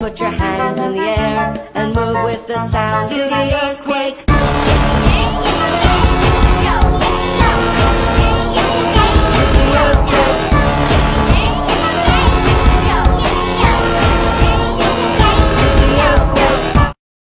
Put your hands in the air and move with the sound of the earth.